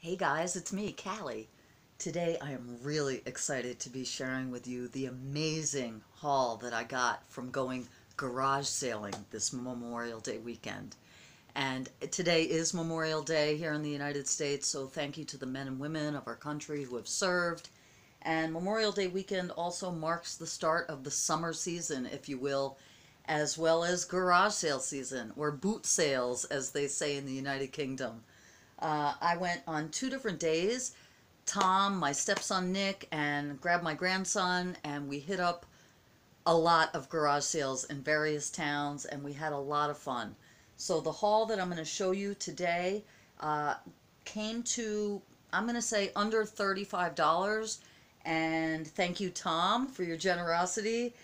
Hey guys, it's me, Cali. Today I am really excited to be sharing with you the amazing haul that I got from going garage sailing this Memorial Day weekend. And today is Memorial Day here in the United States, so thank you to the men and women of our country who have served. And Memorial Day weekend also marks the start of the summer season, if you will, as well as garage sale season, or boot sales, as they say in the United Kingdom. Uh, I went on two different days. Tom, my stepson Nick, and grabbed my grandson, and we hit up a lot of garage sales in various towns, and we had a lot of fun. So the haul that I'm going to show you today uh, came to, I'm going to say, under $35. And thank you, Tom, for your generosity.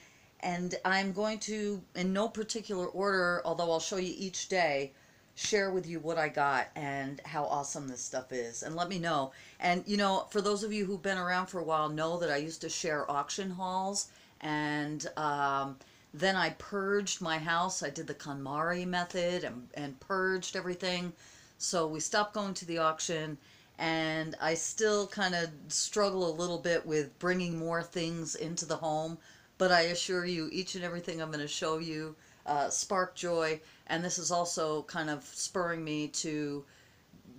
And I'm going to, in no particular order, although I'll show you each day, share with you what I got and how awesome this stuff is. And let me know. And, you know, for those of you who've been around for a while, know that I used to share auction hauls. And um, then I purged my house. I did the KonMari method and, and purged everything. So we stopped going to the auction. And I still kind of struggle a little bit with bringing more things into the home. But I assure you, each and everything I'm going to show you uh, spark joy, and this is also kind of spurring me to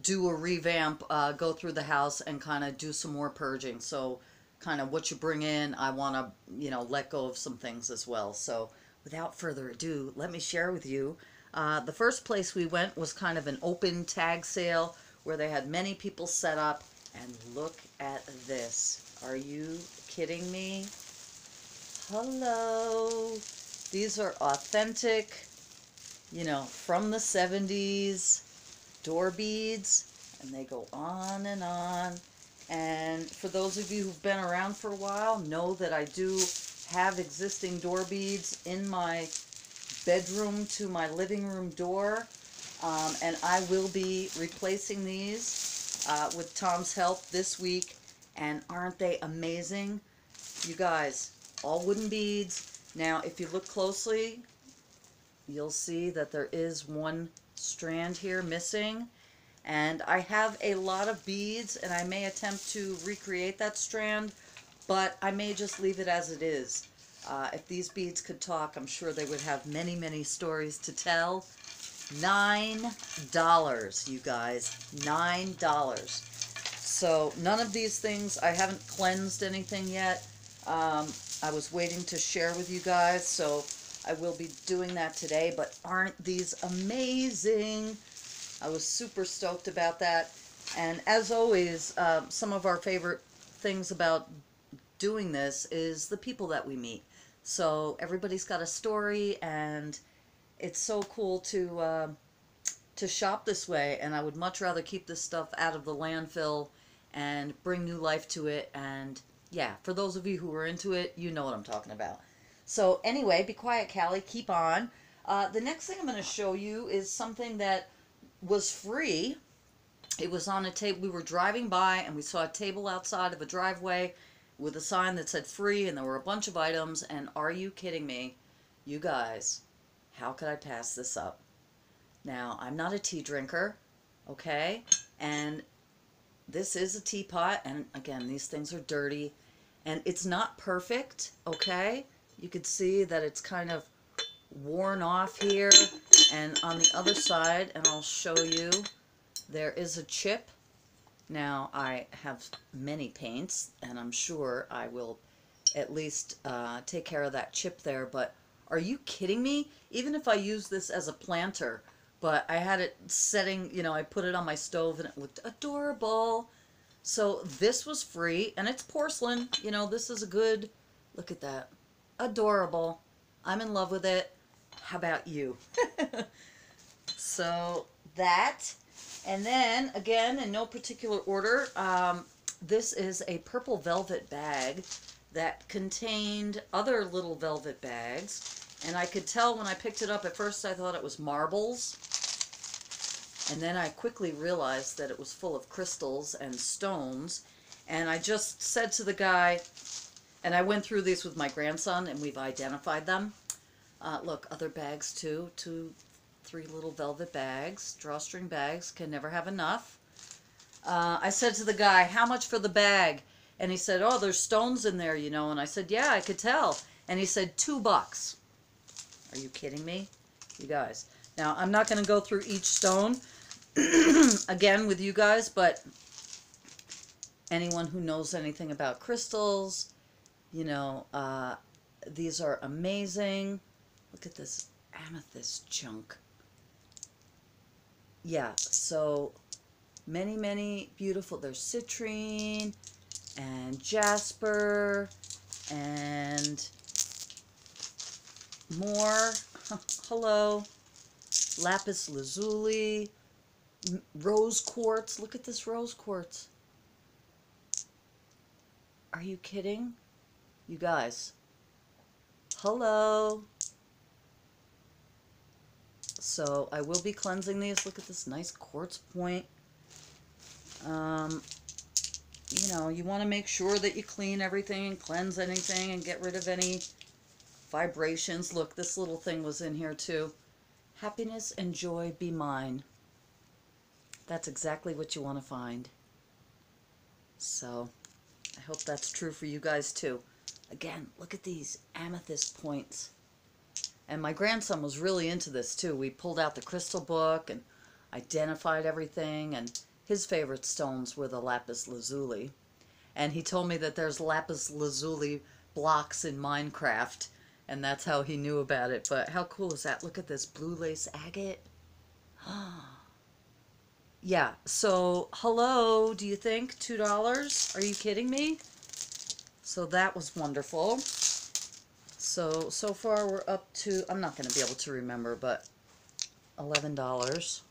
do a revamp, uh, go through the house and kind of do some more purging. So kind of what you bring in, I want to, you know, let go of some things as well. So without further ado, let me share with you. Uh, the first place we went was kind of an open tag sale where they had many people set up. And look at this. Are you kidding me? Hello. These are authentic, you know, from the 70s door beads, and they go on and on. And for those of you who've been around for a while, know that I do have existing door beads in my bedroom to my living room door. Um, and I will be replacing these uh, with Tom's help this week. And aren't they amazing? You guys, all wooden beads, now, if you look closely, you'll see that there is one strand here missing. And I have a lot of beads, and I may attempt to recreate that strand, but I may just leave it as it is. Uh, if these beads could talk, I'm sure they would have many, many stories to tell. Nine dollars, you guys. Nine dollars. So none of these things, I haven't cleansed anything yet. Um, I was waiting to share with you guys, so I will be doing that today. But aren't these amazing? I was super stoked about that. And as always, uh, some of our favorite things about doing this is the people that we meet. So everybody's got a story, and it's so cool to uh, to shop this way. And I would much rather keep this stuff out of the landfill and bring new life to it and yeah, for those of you who are into it, you know what I'm talking about. So anyway, be quiet, Cali. Keep on. Uh, the next thing I'm going to show you is something that was free. It was on a table. We were driving by and we saw a table outside of a driveway with a sign that said free and there were a bunch of items. And are you kidding me? You guys, how could I pass this up? Now, I'm not a tea drinker, okay? And this is a teapot. And again, these things are dirty and it's not perfect, okay? You can see that it's kind of worn off here and on the other side, and I'll show you, there is a chip. Now, I have many paints, and I'm sure I will at least uh, take care of that chip there, but are you kidding me? Even if I use this as a planter, but I had it setting, you know, I put it on my stove and it looked adorable. So this was free, and it's porcelain. You know, this is a good, look at that. Adorable. I'm in love with it. How about you? so that, and then, again, in no particular order, um, this is a purple velvet bag that contained other little velvet bags. And I could tell when I picked it up, at first I thought it was marbles. And then I quickly realized that it was full of crystals and stones. And I just said to the guy, and I went through these with my grandson and we've identified them. Uh, look, other bags too, two, three little velvet bags, drawstring bags, can never have enough. uh, I said to the guy, how much for the bag? And he said, oh, there's stones in there, you know. And I said, yeah, I could tell. And he said, two bucks. Are you kidding me? You guys. Now, I'm not going to go through each stone again with you guys, but anyone who knows anything about crystals, you know, uh, these are amazing. Look at this amethyst chunk. Yeah, so many, many beautiful. There's citrine and jasper and more. Hello. Lapis lazuli. Rose quartz. Look at this rose quartz. Are you kidding? You guys. Hello. So I will be cleansing these. Look at this nice quartz point. Um, you know, you want to make sure that you clean everything and cleanse anything and get rid of any vibrations. Look, this little thing was in here too. Happiness and joy be mine. That's exactly what you want to find. So, I hope that's true for you guys too. Again, look at these amethyst points. And my grandson was really into this too. We pulled out the crystal book and identified everything and his favorite stones were the lapis lazuli. And he told me that there's lapis lazuli blocks in Minecraft and that's how he knew about it. But how cool is that? Look at this blue lace agate. yeah, so hello, do you think? $2? Are you kidding me? So that was wonderful. So, so far we're up to, I'm not going to be able to remember, but $11.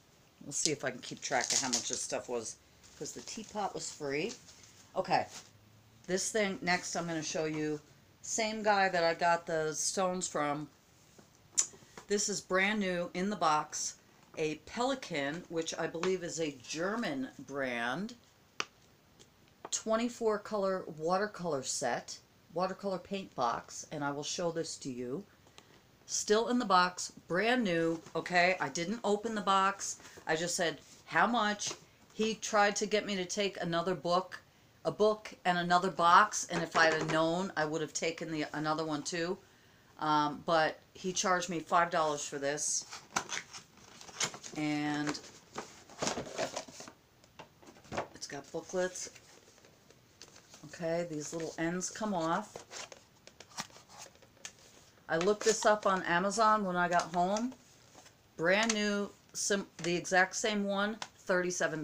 We'll see if I can keep track of how much this stuff was, because the teapot was free. Okay, this thing, next I'm going to show you, same guy that I got the stones from. This is brand new in the box, a Pelikan, which I believe is a German brand, 24 color watercolor set, watercolor paint box, and I will show this to you still in the box, brand new, okay? I didn't open the box. I just said, how much? He tried to get me to take another book, a book and another box, and if I had known, I would have taken the another one too. Um, but he charged me $5 for this. And it's got booklets. Okay, these little ends come off. I looked this up on Amazon when I got home. Brand new, sim the exact same one, $37,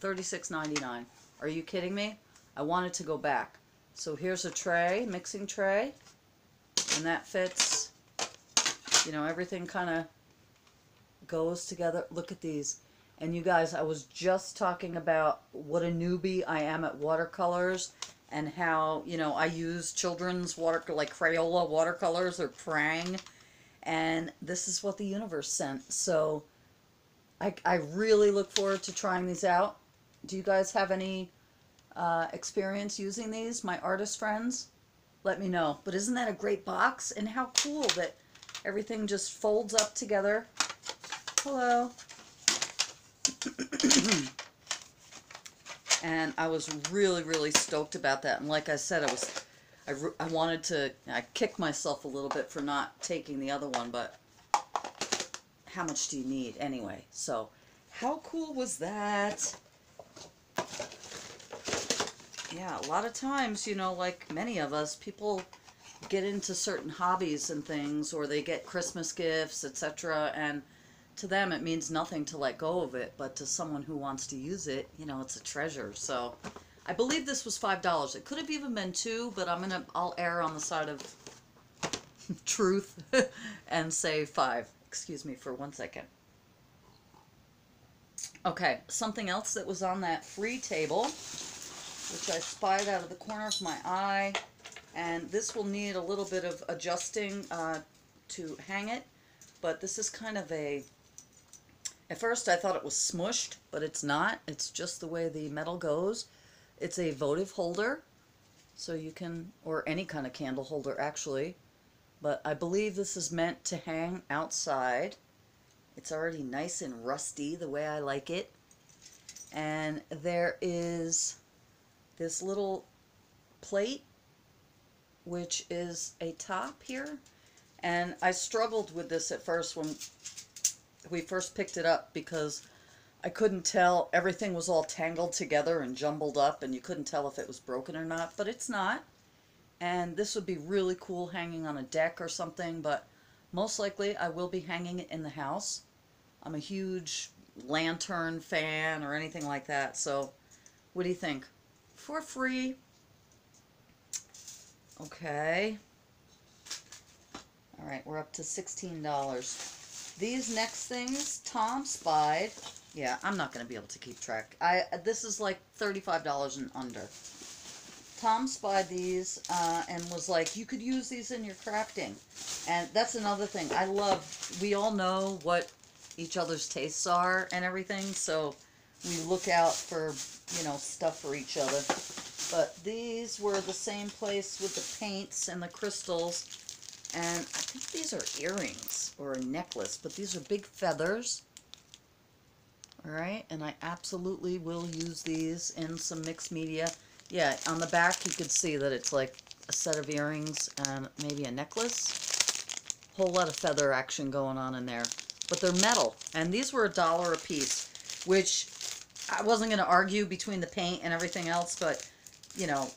$36.99. Are you kidding me? I wanted to go back. So here's a tray, mixing tray, and that fits, you know, everything kind of goes together. Look at these. And you guys, I was just talking about what a newbie I am at watercolors and how, you know, I use children's water, like Crayola watercolors or Prang, and this is what the universe sent. So I, I really look forward to trying these out. Do you guys have any uh, experience using these, my artist friends? Let me know. But isn't that a great box? And how cool that everything just folds up together. Hello. and I was really, really stoked about that. And like I said, I was, I, I wanted to, I kicked myself a little bit for not taking the other one, but how much do you need anyway? So, how cool was that? Yeah, a lot of times, you know, like many of us, people get into certain hobbies and things, or they get Christmas gifts, etc., and to them it means nothing to let go of it, but to someone who wants to use it, you know, it's a treasure. So I believe this was $5. It could have even been 2 but I'm going to, I'll err on the side of truth and say 5. Excuse me for one second. Okay, something else that was on that free table, which I spied out of the corner of my eye, and this will need a little bit of adjusting uh, to hang it, but this is kind of a at first I thought it was smushed, but it's not. It's just the way the metal goes. It's a votive holder, so you can, or any kind of candle holder actually, but I believe this is meant to hang outside. It's already nice and rusty the way I like it. And there is this little plate, which is a top here. And I struggled with this at first when we first picked it up because I couldn't tell. Everything was all tangled together and jumbled up, and you couldn't tell if it was broken or not, but it's not. And this would be really cool hanging on a deck or something, but most likely I will be hanging it in the house. I'm a huge lantern fan or anything like that, so what do you think? For free. Okay. All right, we're up to $16. These next things, Tom spied. Yeah, I'm not going to be able to keep track. I This is like $35 and under. Tom spied these uh, and was like, you could use these in your crafting. And that's another thing. I love, we all know what each other's tastes are and everything, so we look out for, you know, stuff for each other. But these were the same place with the paints and the crystals. And I think these are earrings or a necklace, but these are big feathers. Alright, and I absolutely will use these in some mixed media. Yeah, on the back you could see that it's like a set of earrings and maybe a necklace. Whole lot of feather action going on in there. But they're metal, and these were a dollar a piece, which I wasn't going to argue between the paint and everything else, but, you know,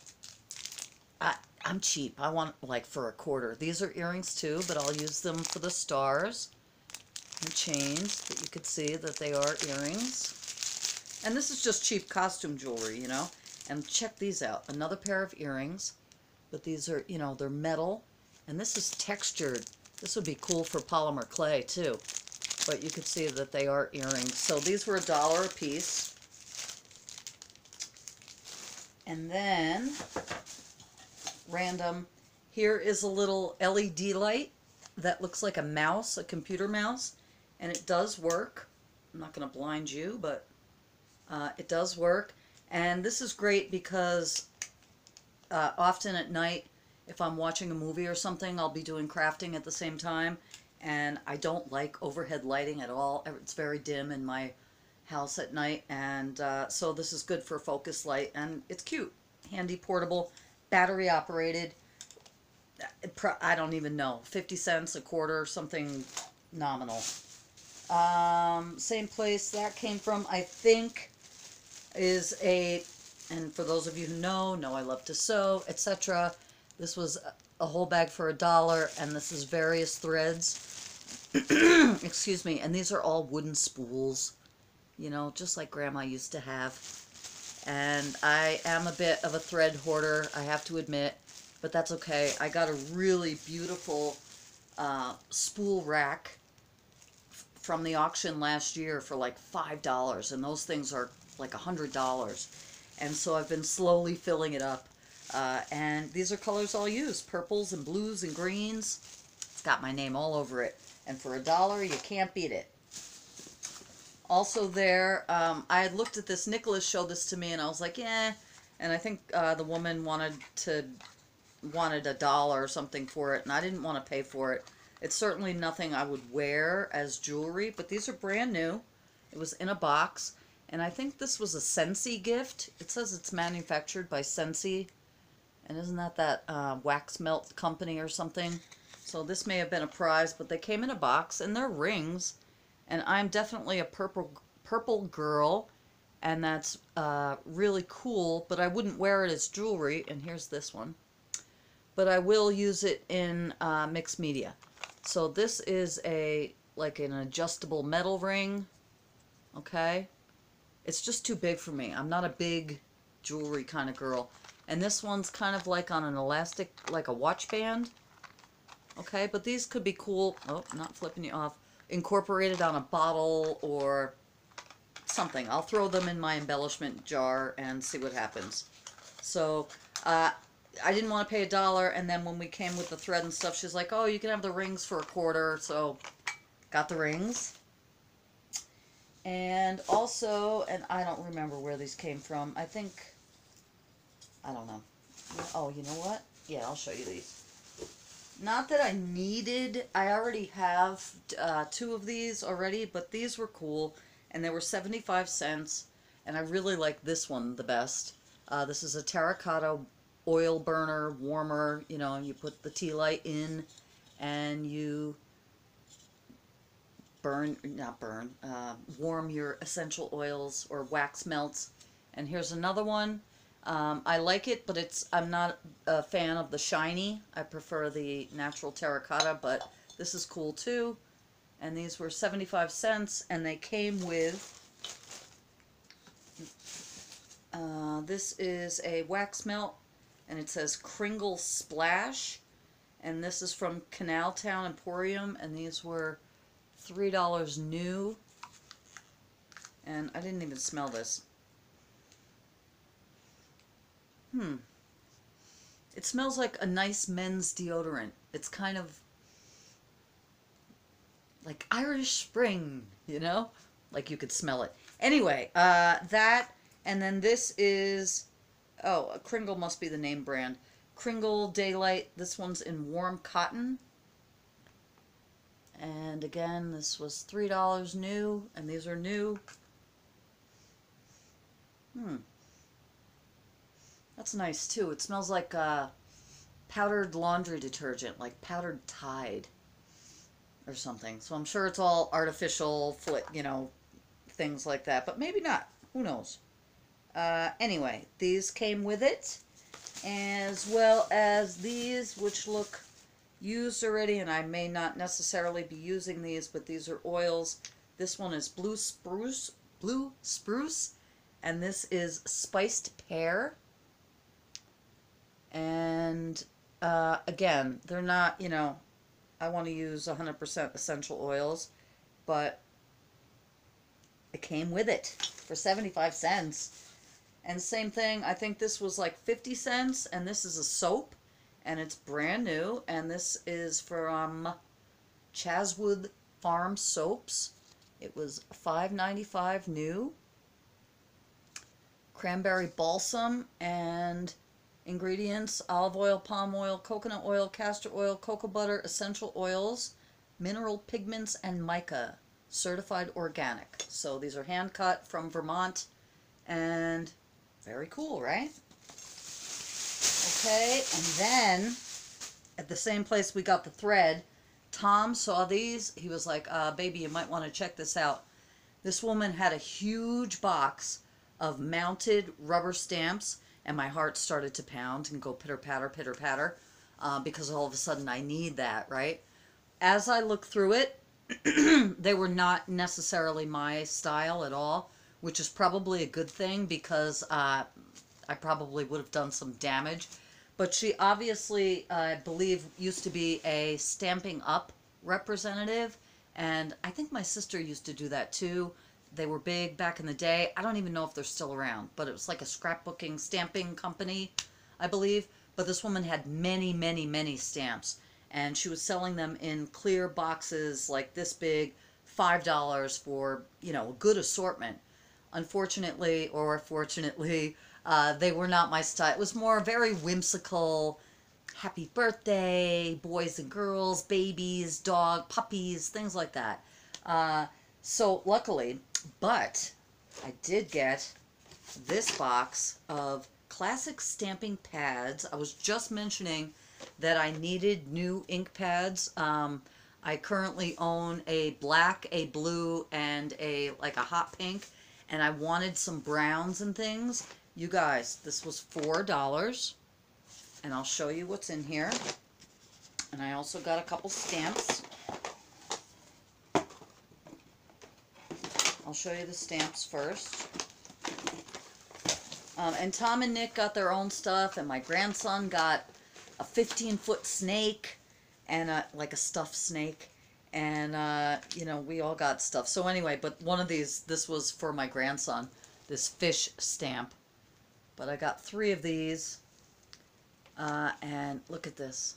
I, I'm cheap. I want, like, for a quarter. These are earrings, too, but I'll use them for the stars and chains, but you could see that they are earrings. And this is just cheap costume jewelry, you know. And check these out. Another pair of earrings, but these are, you know, they're metal. And this is textured. This would be cool for polymer clay, too. But you could see that they are earrings. So these were a dollar a piece. And then, random, here is a little LED light that looks like a mouse, a computer mouse, and it does work. I'm not going to blind you, but uh, it does work. And this is great because uh, often at night, if I'm watching a movie or something, I'll be doing crafting at the same time. And I don't like overhead lighting at all. It's very dim in my house at night. And uh, so this is good for focus light. And it's cute. Handy, portable, battery operated. I don't even know. 50 cents, a quarter, something nominal. Um, same place that came from, I think, is a, and for those of you who know, know I love to sew, etc. This was a whole bag for a dollar, and this is various threads. Excuse me, and these are all wooden spools, you know, just like Grandma used to have. And I am a bit of a thread hoarder, I have to admit, but that's okay. I got a really beautiful uh, spool rack from the auction last year for like $5, and those things are like $100. And so I've been slowly filling it up. Uh, and these are colors I'll use, purples and blues and greens. It's got my name all over it. And for a dollar, you can't beat it. Also there, um, I had looked at this, Nicholas showed this to me, and I was like, yeah. And I think uh, the woman wanted to wanted a dollar or something for it, and I didn't want to pay for it. It's certainly nothing I would wear as jewelry, but these are brand new. It was in a box, and I think this was a Scentsy gift. It says it's manufactured by Scentsy, and isn't that that uh, wax melt company or something? So this may have been a prize, but they came in a box, and they're rings, and I'm definitely a purple purple girl, and that's uh, really cool, but I wouldn't wear it as jewelry, and here's this one. But I will use it in uh, mixed media. So this is a, like an adjustable metal ring, okay? It's just too big for me. I'm not a big jewelry kind of girl. And this one's kind of like on an elastic, like a watch band. Okay, but these could be cool. Oh, not flipping you off. Incorporated on a bottle or something. I'll throw them in my embellishment jar and see what happens. So, uh, I didn't want to pay a dollar, and then when we came with the thread and stuff, she's like, oh, you can have the rings for a quarter, so got the rings. And also, and I don't remember where these came from, I think, I don't know. Oh, you know what? Yeah, I'll show you these. Not that I needed, I already have uh, two of these already, but these were cool, and they were 75 cents, and I really like this one the best. Uh, this is a terracotta oil burner warmer. You know, you put the tea light in, and you burn, not burn, uh, warm your essential oils or wax melts. And here's another one. Um, I like it, but it's I'm not a fan of the shiny. I prefer the natural terracotta, but this is cool too. And these were 75 cents, and they came with, uh, this is a wax melt, and it says Kringle Splash. And this is from Canal Town Emporium, and these were $3 new. And I didn't even smell this. Hmm. It smells like a nice men's deodorant. It's kind of like Irish Spring, you know? Like you could smell it. Anyway, uh, that, and then this is, oh, Kringle must be the name brand. Kringle Daylight. This one's in warm cotton. And again, this was $3 new, and these are new. Hmm. That's nice too. It smells like uh, powdered laundry detergent, like powdered Tide or something. So I'm sure it's all artificial, you know, things like that. But maybe not. Who knows? Uh, anyway, these came with it, as well as these, which look used already, and I may not necessarily be using these, but these are oils. This one is blue spruce, blue spruce, and this is spiced pear. And uh, again, they're not, you know, I want to use 100% essential oils, but it came with it for 75 cents. And same thing, I think this was like 50 cents, and this is a soap, and it's brand new, and this is from Chaswood Farm Soaps. It was $5.95 new. Cranberry balsam and Ingredients, olive oil, palm oil, coconut oil, castor oil, cocoa butter, essential oils, mineral pigments, and mica. Certified organic. So these are hand cut from Vermont and very cool, right? Okay, and then at the same place we got the thread, Tom saw these. He was like, uh, baby, you might want to check this out. This woman had a huge box of mounted rubber stamps and my heart started to pound and go pitter patter, pitter patter, uh, because all of a sudden I need that, right? As I look through it, they were not necessarily my style at all, which is probably a good thing because uh, I probably would have done some damage. But she obviously, uh, I believe, used to be a Stampin' Up representative, and I think my sister used to do that too. They were big back in the day. I don't even know if they're still around, but it was like a scrapbooking stamping company, I believe. But this woman had many, many, many stamps, and she was selling them in clear boxes like this big, $5 for, you know, a good assortment. Unfortunately, or fortunately, uh, they were not my style. It was more very whimsical, happy birthday, boys and girls, babies, dog, puppies, things like that. Uh, so luckily, but I did get this box of classic stamping pads. I was just mentioning that I needed new ink pads. Um, I currently own a black, a blue, and a like a hot pink, and I wanted some browns and things. You guys, this was $4, and I'll show you what's in here. And I also got a couple stamps. I'll show you the stamps first. Um, and Tom and Nick got their own stuff, and my grandson got a 15-foot snake and a, like a stuffed snake. And, uh, you know, we all got stuff. So anyway, but one of these, this was for my grandson, this fish stamp. But I got three of these. Uh, and look at this.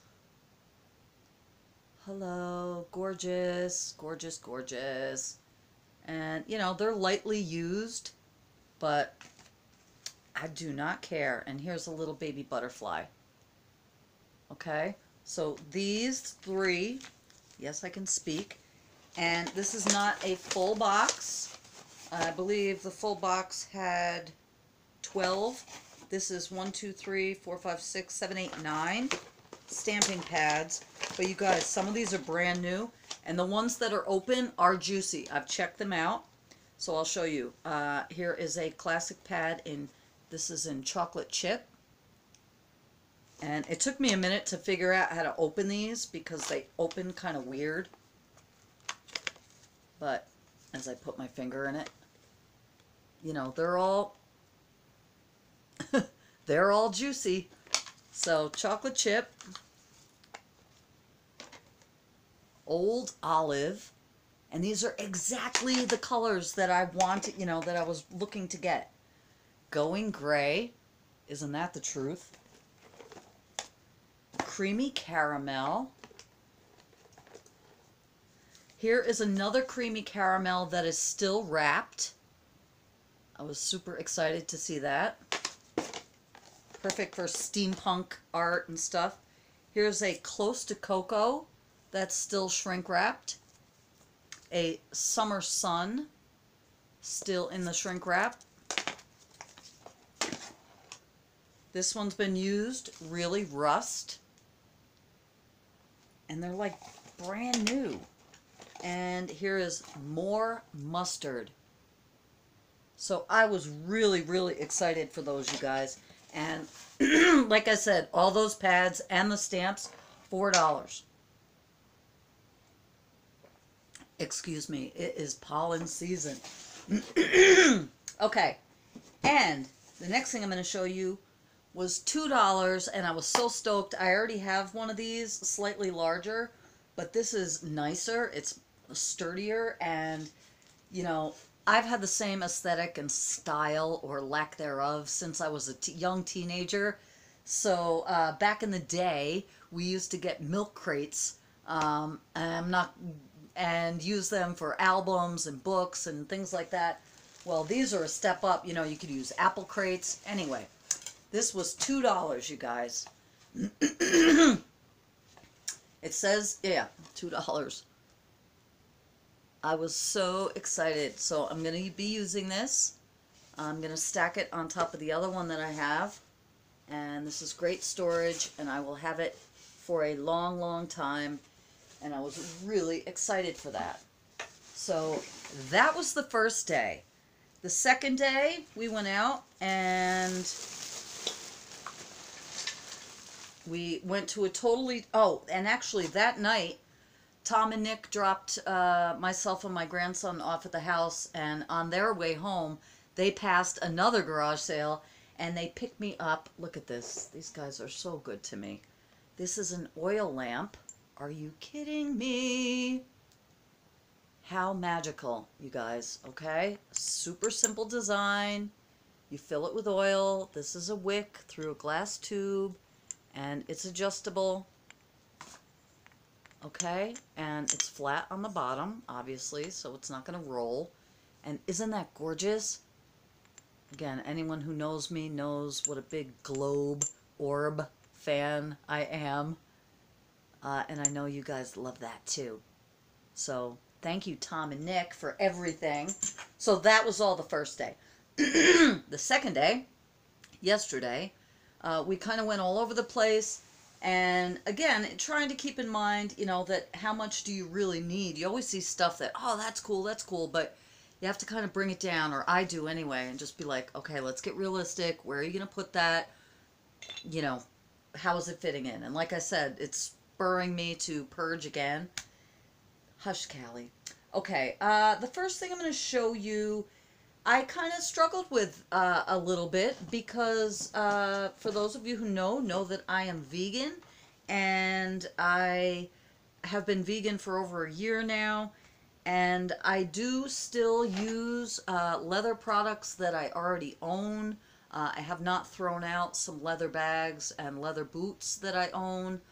Hello, gorgeous, gorgeous, gorgeous. And, you know, they're lightly used, but I do not care. And here's a little baby butterfly. Okay, so these three, yes, I can speak. And this is not a full box. I believe the full box had 12. This is 1, 2, 3, 4, 5, 6, 7, 8, 9 stamping pads. But you guys, some of these are brand new. And the ones that are open are juicy. I've checked them out. So I'll show you. Uh, here is a classic pad in, this is in chocolate chip. And it took me a minute to figure out how to open these because they open kind of weird. But as I put my finger in it, you know, they're all, they're all juicy. So chocolate chip, old olive, and these are exactly the colors that I wanted, you know, that I was looking to get. Going gray, isn't that the truth? Creamy caramel. Here is another creamy caramel that is still wrapped. I was super excited to see that. Perfect for steampunk art and stuff. Here's a close to cocoa that's still shrink wrapped. A summer sun still in the shrink wrap. This one's been used, really rust. And they're like brand new. And here is more mustard. So I was really, really excited for those, you guys. And like I said, all those pads and the stamps, $4. Excuse me, it is pollen season. okay, and the next thing I'm going to show you was $2, and I was so stoked. I already have one of these, slightly larger, but this is nicer. It's sturdier, and, you know, I've had the same aesthetic and style, or lack thereof, since I was a young teenager. So uh, back in the day, we used to get milk crates. Um, I'm not and use them for albums and books and things like that. Well, these are a step up. You know, you could use apple crates. Anyway, this was $2, you guys. it says, yeah, $2. I was so excited. So I'm going to be using this. I'm going to stack it on top of the other one that I have. And this is great storage, and I will have it for a long, long time. And I was really excited for that. So that was the first day. The second day, we went out and we went to a totally, oh, and actually that night, Tom and Nick dropped uh, myself and my grandson off at the house, and on their way home, they passed another garage sale, and they picked me up. Look at this. These guys are so good to me. This is an oil lamp. Are you kidding me? How magical, you guys, okay? Super simple design. You fill it with oil. This is a wick through a glass tube, and it's adjustable okay? And it's flat on the bottom, obviously, so it's not going to roll. And isn't that gorgeous? Again, anyone who knows me knows what a big globe orb fan I am. Uh, and I know you guys love that too. So thank you, Tom and Nick, for everything. So that was all the first day. the second day, yesterday, uh, we kind of went all over the place. And again, trying to keep in mind, you know, that how much do you really need? You always see stuff that, oh, that's cool, that's cool, but you have to kind of bring it down, or I do anyway, and just be like, okay, let's get realistic. Where are you going to put that? You know, how is it fitting in? And like I said, it's spurring me to purge again. Hush, Cali. Okay, uh, the first thing I'm going to show you I kind of struggled with uh, a little bit because uh, for those of you who know, know that I am vegan and I have been vegan for over a year now and I do still use uh, leather products that I already own. Uh, I have not thrown out some leather bags and leather boots that I own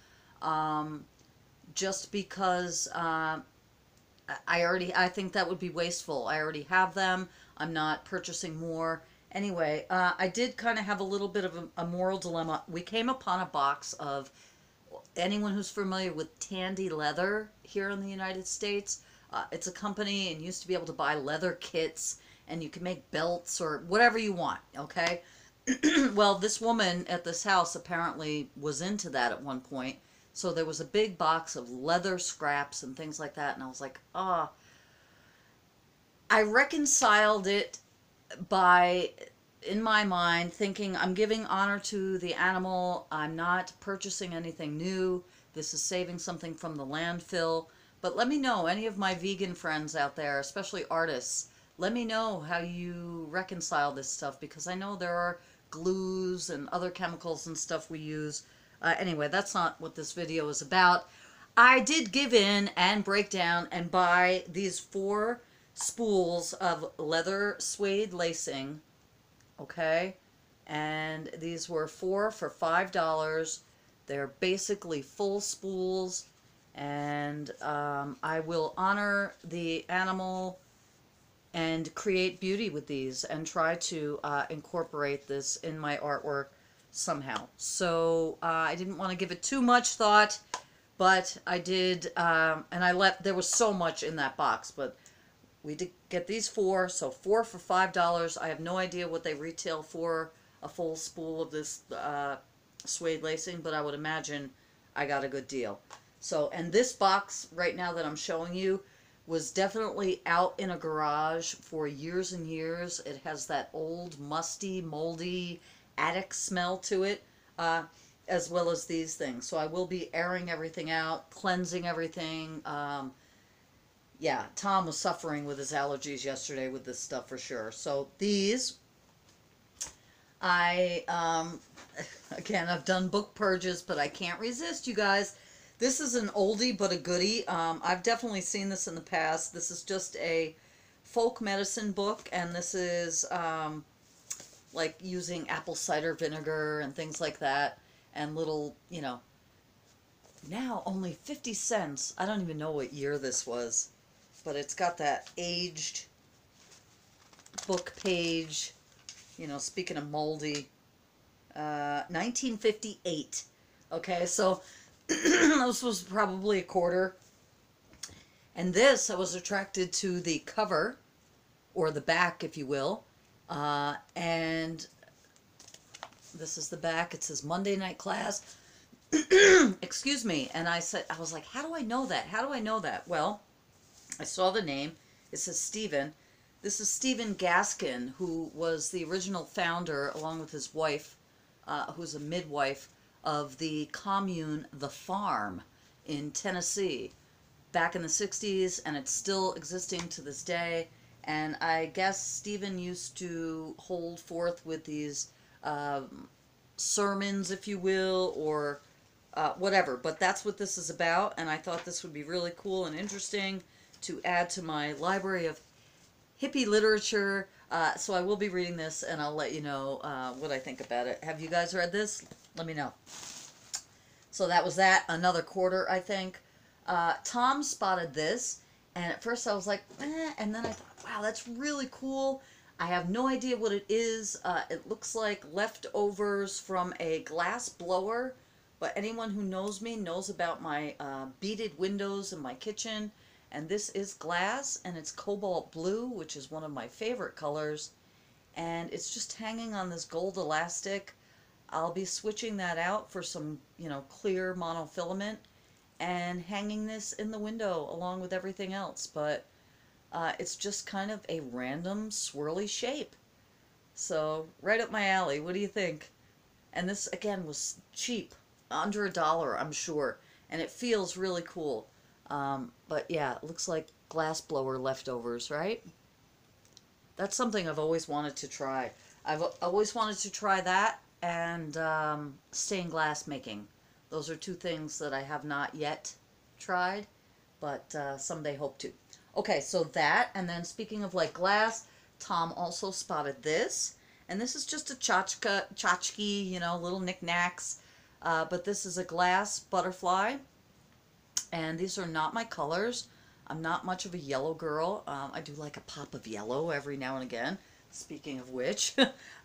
um, just because uh, I already, I think that would be wasteful. I already have them. I'm not purchasing more. Anyway, uh, I did kind of have a little bit of a, a, moral dilemma. We came upon a box of anyone who's familiar with Tandy Leather here in the United States. Uh, it's a company and used to be able to buy leather kits and you can make belts or whatever you want, okay? well, this woman at this house apparently was into that at one point. So there was a big box of leather scraps and things like that, and I was like, ah. Oh. I reconciled it by, in my mind, thinking I'm giving honor to the animal. I'm not purchasing anything new. This is saving something from the landfill. But let me know, any of my vegan friends out there, especially artists, let me know how you reconcile this stuff because I know there are glues and other chemicals and stuff we use. Uh, anyway, that's not what this video is about. I did give in and break down and buy these four spools of leather suede lacing, okay? And these were four for $5. They're basically full spools, and um, I will honor the animal and create beauty with these and try to uh, incorporate this in my artwork somehow. So uh, I didn't want to give it too much thought, but I did, um, and I left, there was so much in that box, but we did get these four, so four for $5. I have no idea what they retail for a full spool of this uh, suede lacing, but I would imagine I got a good deal. So, and this box right now that I'm showing you, was definitely out in a garage for years and years. It has that old, musty, moldy attic smell to it, uh, as well as these things. So I will be airing everything out, cleansing everything. Um, yeah, Tom was suffering with his allergies yesterday with this stuff for sure. So these, I, um, again, I've done book purges, but I can't resist, you guys. This is an oldie but a goodie. Um, I've definitely seen this in the past. This is just a folk medicine book, and this is um, like using apple cider vinegar and things like that, and little, you know, now only 50 cents. I don't even know what year this was, but it's got that aged book page, you know, speaking of moldy, uh, 1958. Okay, so this was probably a quarter. And this, I was attracted to the cover, or the back, if you will. Uh, and this is the back. It says Monday night class. Excuse me. And I said, I was like, how do I know that? How do I know that? Well, I saw the name. It says Stephen. This is Stephen Gaskin, who was the original founder, along with his wife, uh, who's a midwife, of the commune The Farm in Tennessee back in the 60s, and it's still existing to this day. And I guess Stephen used to hold forth with these um, sermons, if you will, or uh, whatever. But that's what this is about, and I thought this would be really cool and interesting to add to my library of hippie literature. Uh, so I will be reading this, and I'll let you know uh, what I think about it. Have you guys read this? Let me know. So that was that. Another quarter, I think. Uh, Tom spotted this, and at first I was like, eh, and then I thought, wow, that's really cool. I have no idea what it is. Uh, it looks like leftovers from a glass blower, but anyone who knows me knows about my uh, beaded windows in my kitchen. And this is glass, and it's cobalt blue, which is one of my favorite colors. And it's just hanging on this gold elastic. I'll be switching that out for some, you know, clear monofilament and hanging this in the window along with everything else. But uh, it's just kind of a random swirly shape. So right up my alley. What do you think? And this, again, was cheap. Under a dollar, I'm sure. And it feels really cool. Um, but yeah, it looks like glass blower leftovers, right? That's something I've always wanted to try. I've always wanted to try that and um, stained glass making. Those are two things that I have not yet tried, but uh, someday hope to. Okay, so that, and then speaking of like glass, Tom also spotted this, and this is just a tchotchke, tchotchke, you know, little knickknacks, uh, but this is a glass butterfly, and these are not my colors. I'm not much of a yellow girl. Um, I do like a pop of yellow every now and again. Speaking of which,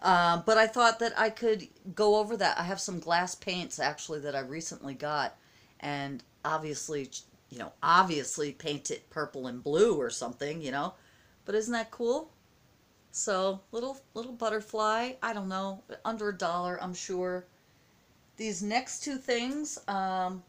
uh, but I thought that I could go over that. I have some glass paints actually that I recently got, and obviously, you know, obviously paint it purple and blue or something, you know. But isn't that cool? So little little butterfly. I don't know, under a dollar, I'm sure. These next two things, um,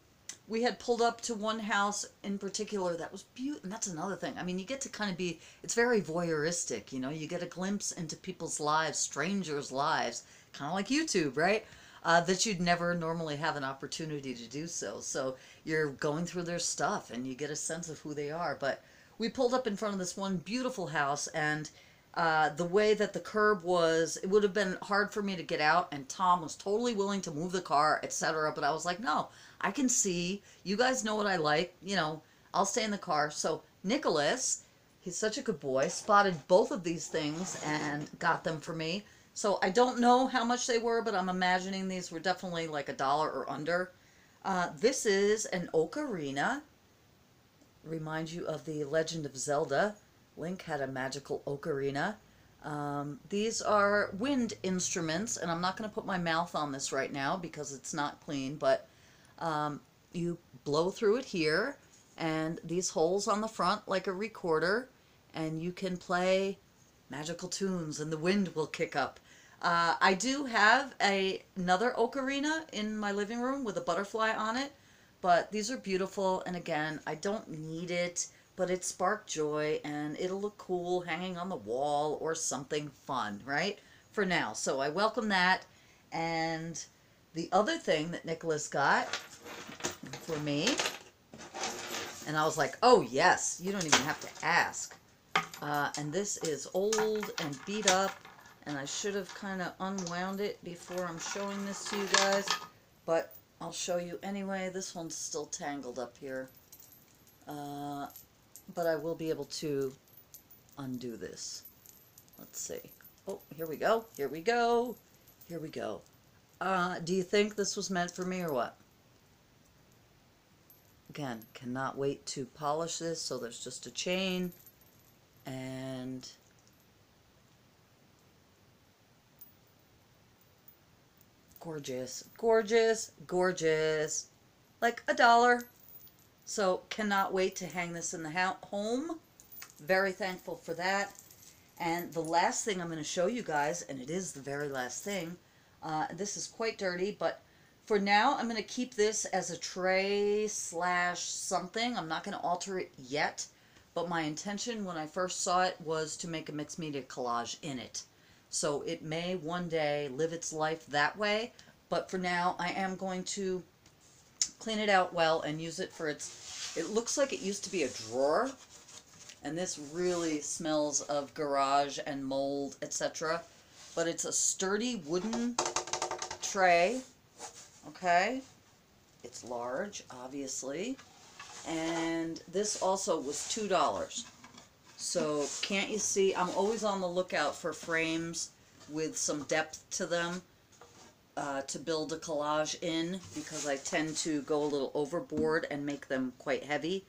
we had pulled up to one house in particular that was beautiful. And that's another thing. I mean, you get to kind of be, it's very voyeuristic, you know, you get a glimpse into people's lives, strangers' lives, kind of like YouTube, right? Uh, that you'd never normally have an opportunity to do so. So you're going through their stuff and you get a sense of who they are. But we pulled up in front of this one beautiful house and uh, the way that the curb was, it would have been hard for me to get out, and Tom was totally willing to move the car, etc. But I was like, no, I can see. You guys know what I like. You know, I'll stay in the car. So Nicholas, he's such a good boy, spotted both of these things and got them for me. So I don't know how much they were, but I'm imagining these were definitely like a dollar or under. Uh, this is an ocarina. Reminds you of the Legend of Zelda. Link had a magical ocarina. Um, these are wind instruments, and I'm not going to put my mouth on this right now because it's not clean, but um, you blow through it here, and these holes on the front like a recorder, and you can play magical tunes, and the wind will kick up. Uh, I do have a, another ocarina in my living room with a butterfly on it, but these are beautiful, and again, I don't need it but it sparked joy and it'll look cool hanging on the wall or something fun, right? For now. So I welcome that. And the other thing that Nicholas got for me, and I was like, oh yes, you don't even have to ask. Uh, and this is old and beat up, and I should have kind of unwound it before I'm showing this to you guys, but I'll show you anyway. This one's still tangled up here. Uh, but I will be able to undo this. Let's see. Oh, here we go. Here we go. Here we go. Uh, do you think this was meant for me or what? Again, cannot wait to polish this. So there's just a chain and gorgeous, gorgeous, gorgeous. Like a dollar. So cannot wait to hang this in the home. Very thankful for that. And the last thing I'm going to show you guys, and it is the very last thing, uh, this is quite dirty, but for now I'm going to keep this as a tray slash something. I'm not going to alter it yet, but my intention when I first saw it was to make a mixed media collage in it. So it may one day live its life that way, but for now I am going to clean it out well and use it for its, it looks like it used to be a drawer. And this really smells of garage and mold, etc. But it's a sturdy wooden tray. Okay. It's large, obviously. And this also was $2. So can't you see, I'm always on the lookout for frames with some depth to them uh, to build a collage in because I tend to go a little overboard and make them quite heavy.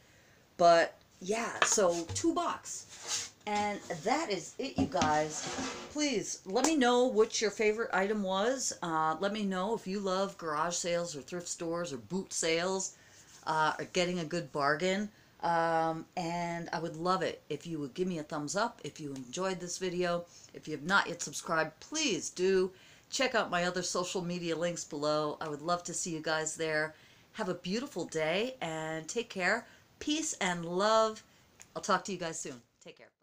But yeah, so two bucks. And that is it, you guys. Please, let me know what your favorite item was. Uh, let me know if you love garage sales or thrift stores or boot sales uh, or getting a good bargain. Um, and I would love it if you would give me a thumbs up if you enjoyed this video. If you have not yet subscribed, please do. Check out my other social media links below. I would love to see you guys there. Have a beautiful day and take care. Peace and love. I'll talk to you guys soon. Take care.